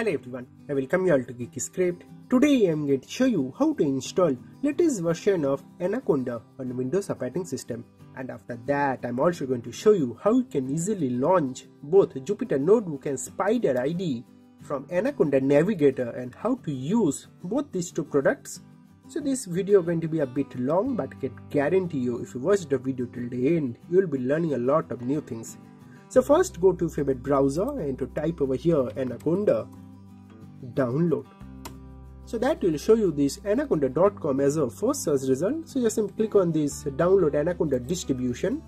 Hello everyone, I welcome you all to GeekyScript. Today I am going to show you how to install latest version of Anaconda on Windows operating system. And after that, I'm also going to show you how you can easily launch both Jupyter Notebook and Spyder ID from Anaconda Navigator and how to use both these two products. So this video going to be a bit long but I can guarantee you if you watch the video till the end, you will be learning a lot of new things. So first go to favorite browser and to type over here Anaconda download. So that will show you this anaconda.com as a first search result. So just click on this download anaconda distribution.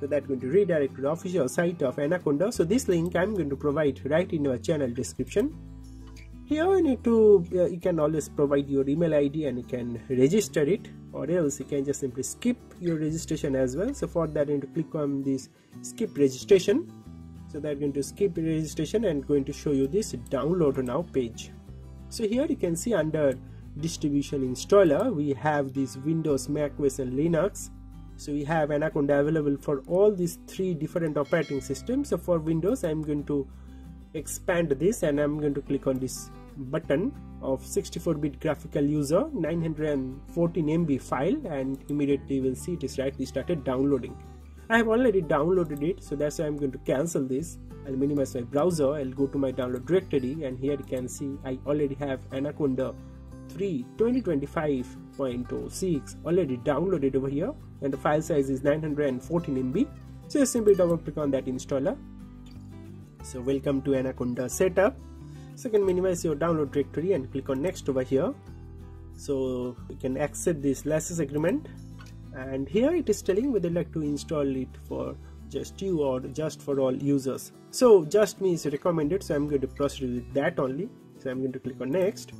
So that's going to redirect to the official site of Anaconda. So this link I'm going to provide right in our channel description. Here you need to, uh, you can always provide your email ID and you can register it or else you can just simply skip your registration as well. So for that you need to click on this skip registration so I'm going to skip registration and going to show you this download now page. So here you can see under distribution installer we have this windows mac os and linux. So we have anaconda available for all these three different operating systems. So for windows i'm going to expand this and i'm going to click on this button of 64-bit graphical user 914 MB file and immediately you will see it is rightly started downloading I have already downloaded it so that's why I'm going to cancel this. I'll minimize my browser I'll go to my download directory and here you can see I already have Anaconda 3 2025.06 already downloaded over here and the file size is 914 MB so just simply double click on that installer. So welcome to Anaconda setup. So you can minimize your download directory and click on next over here. So you can accept this license agreement and here it is telling whether like to install it for just you or just for all users. So just me is recommended so i'm going to proceed with that only. So i'm going to click on next.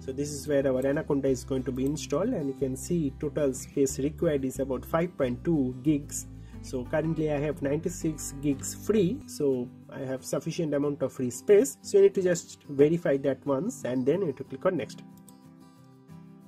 So this is where our anaconda is going to be installed and you can see total space required is about 5.2 gigs. So currently i have 96 gigs free so i have sufficient amount of free space. So you need to just verify that once and then you need to click on next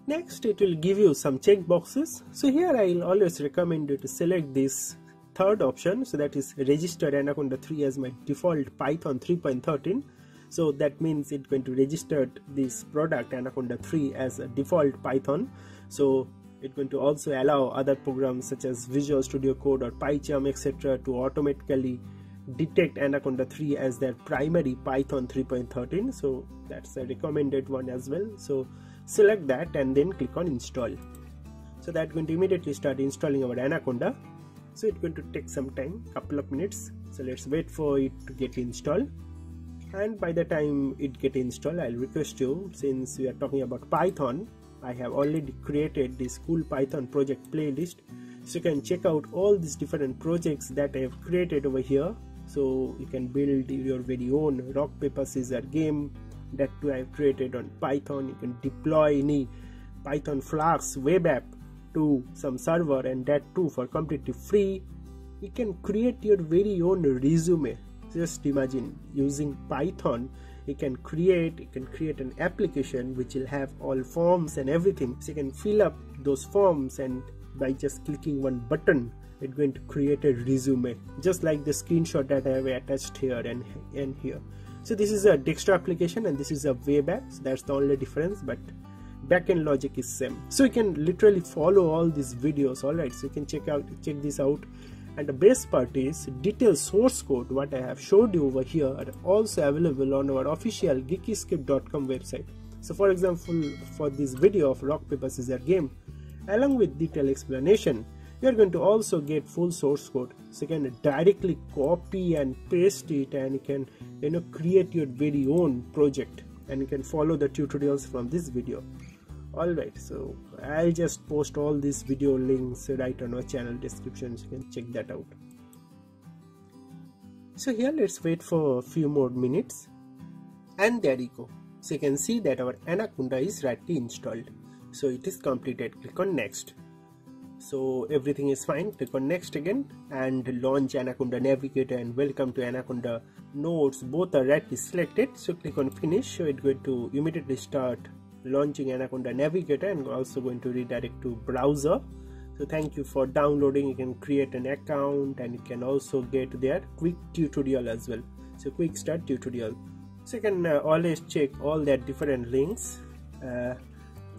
Next, it will give you some checkboxes. So here I will always recommend you to select this third option. So that is register Anaconda 3 as my default Python 3.13. So that means it's going to register this product Anaconda 3 as a default Python. So it's going to also allow other programs such as Visual Studio Code or PyCharm etc. to automatically detect Anaconda 3 as their primary Python 3.13. So that's a recommended one as well. So select that and then click on install. So that's going to immediately start installing our anaconda. So it's going to take some time couple of minutes. So let's wait for it to get installed. And by the time it get installed i'll request you since we are talking about python i have already created this cool python project playlist. So you can check out all these different projects that i have created over here. So you can build your very own rock paper scissors game that too I've created on Python. You can deploy any Python Flask web app to some server and that too for completely free. You can create your very own resume. Just imagine using Python you can create you can create an application which will have all forms and everything so you can fill up those forms and by just clicking one button it's going to create a resume just like the screenshot that I have attached here and, and here so this is a desktop application and this is a web app so that's the only difference but backend logic is same. So you can literally follow all these videos all right? So you can check out check this out. And the best part is detailed source code what i have showed you over here are also available on our official geekyscript.com website. So for example for this video of rock paper scissors game along with detailed explanation you are going to also get full source code. So you can directly copy and paste it and you can you know create your very own project. And you can follow the tutorials from this video. Alright so I'll just post all these video links right on our channel description. So you can check that out. So here let's wait for a few more minutes. And there you go. So you can see that our anaconda is rightly installed. So it is completed. Click on next so everything is fine. Click on next again and launch anaconda navigator and welcome to anaconda nodes both are rightly selected. So click on finish. So it's going to immediately start launching anaconda navigator and also going to redirect to browser. So thank you for downloading. You can create an account and you can also get their quick tutorial as well. So quick start tutorial. So you can uh, always check all that different links. Uh,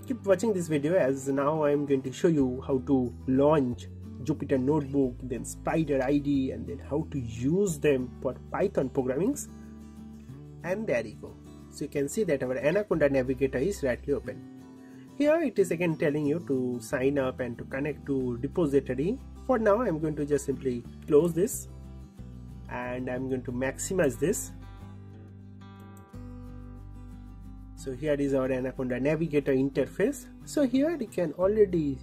keep watching this video as now I'm going to show you how to launch Jupyter Notebook then Spyder ID and then how to use them for Python programmings and there you go. So you can see that our Anaconda navigator is rightly open. Here it is again telling you to sign up and to connect to repository. For now I'm going to just simply close this and I'm going to maximize this so here is our anaconda navigator interface. So here you can already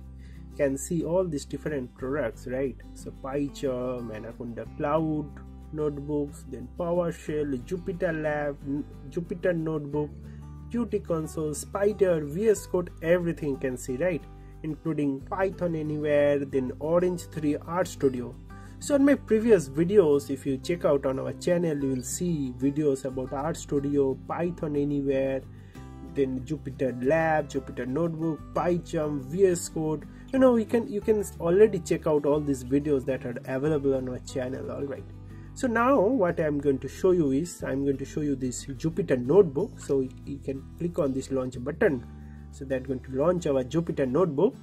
can see all these different products right? So pycharm anaconda cloud notebooks then powershell jupyter lab jupyter notebook qt console spyder vs code everything can see right? Including python anywhere then orange 3 RStudio. So in my previous videos if you check out on our channel you will see videos about RStudio python anywhere then Jupyter Lab, Jupyter Notebook, PyCharm, VS Code. You know, you can you can already check out all these videos that are available on our channel. All right. So now what I'm going to show you is I'm going to show you this Jupyter Notebook. So you can click on this launch button. So that's going to launch our Jupyter Notebook.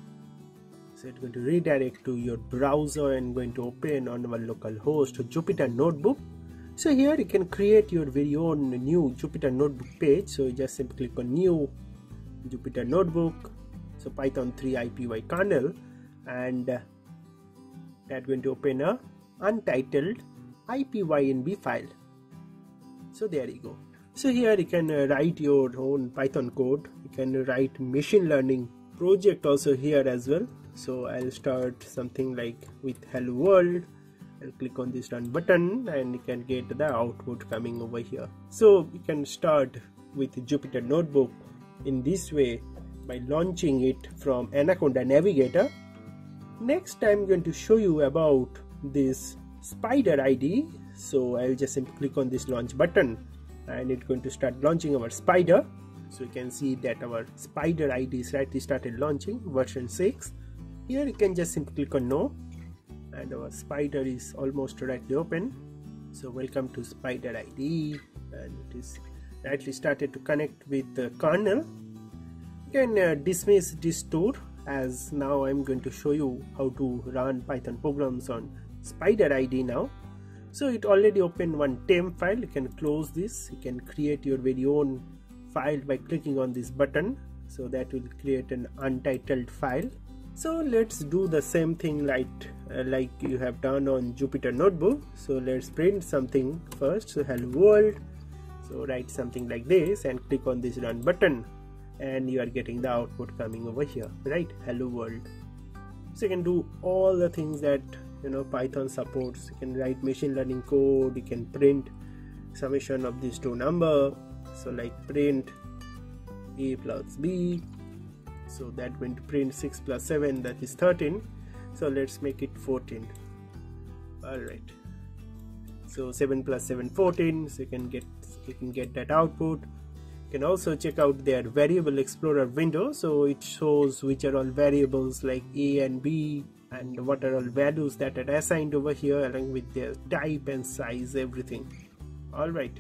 So it's going to redirect to your browser and going to open on our local host Jupyter Notebook so here you can create your very own new Jupyter Notebook page. So you just simply click on new Jupyter Notebook. So Python 3 IPY kernel and uh, that's going to open a untitled IPYNB file. So there you go. So here you can uh, write your own Python code. You can write machine learning project also here as well. So I'll start something like with hello world and click on this run button and you can get the output coming over here. So you can start with Jupyter Notebook. In this way by launching it from Anaconda Navigator next I'm going to show you about this spyder ID so I'll just simply click on this launch button and it's going to start launching our spyder. So you can see that our spyder ID is rightly started launching version 6 here you can just simply click on no and our spyder is almost rightly open. So welcome to spyder id and it is rightly started to connect with the kernel. You can uh, dismiss this tour as now i'm going to show you how to run python programs on spyder id now. So it already opened one temp file. You can close this. You can create your very own file by clicking on this button. So that will create an untitled file so let's do the same thing like uh, like you have done on Jupyter notebook. So let's print something first. So hello world. So write something like this and click on this run button. And you are getting the output coming over here right? Hello world. So you can do all the things that you know python supports. You can write machine learning code. You can print summation of these two number. So like print a plus b so that going to print 6 plus 7 that is 13 so let's make it 14 all right. So 7 plus 7 14 so you can get you can get that output. You can also check out their variable explorer window. So it shows which are all variables like a and b and what are all values that are assigned over here along with their type and size everything. All right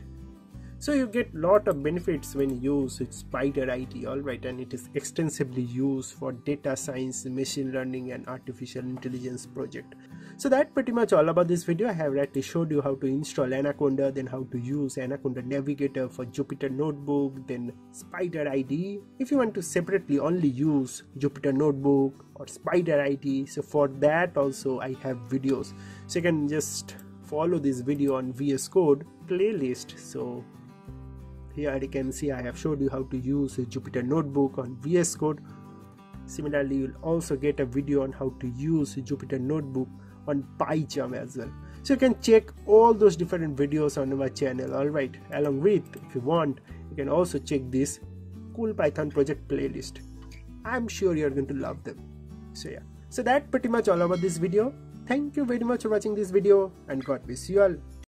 so you get a lot of benefits when you use spyder id all right and it is extensively used for data science machine learning and artificial intelligence project. So that pretty much all about this video. I have already showed you how to install anaconda then how to use anaconda navigator for jupyter notebook then spyder id if you want to separately only use jupyter notebook or spyder id so for that also i have videos. So you can just follow this video on vs code playlist. So here you can see I have showed you how to use a Jupyter Notebook on VS Code. Similarly, you'll also get a video on how to use a Jupyter Notebook on PyCharm as well. So you can check all those different videos on our channel. Alright, along with if you want, you can also check this cool Python project playlist. I'm sure you're going to love them. So yeah, so that pretty much all about this video. Thank you very much for watching this video and God bless you all.